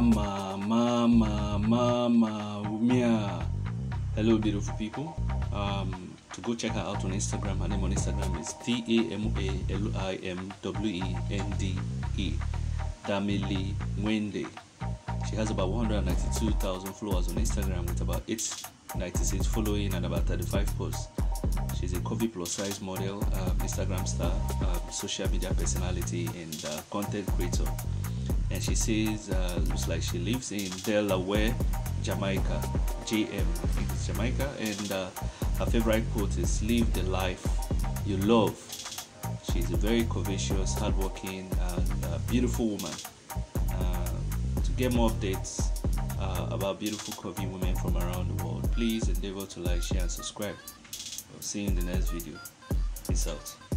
Mama, Mama, Mama, Umia. Hello, beautiful people. Um, to go check her out on Instagram. Her name on Instagram is T A M A L I M W E N D E. Damali Wende. She has about 192,000 followers on Instagram with about 896 following and about 35 posts. She's a coffee plus size model, um, Instagram star, um, social media personality, and uh, content creator. And she says, uh, looks like she lives in Delaware, Jamaica, JM, I think it's Jamaica. And uh, her favorite quote is Live the life you love. She's a very courageous, hardworking, and uh, beautiful woman. Uh, to get more updates uh, about beautiful coffee women from around the world, please endeavor to like, share, and subscribe. I'll see you in the next video. Peace out.